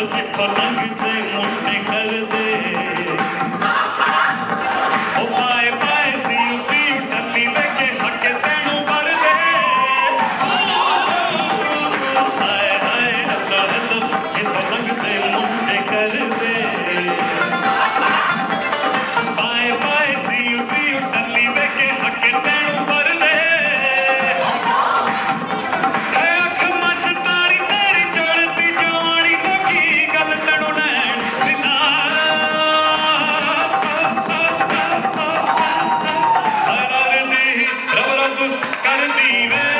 பலத்திற்ப பங்கு பெறும் and demons.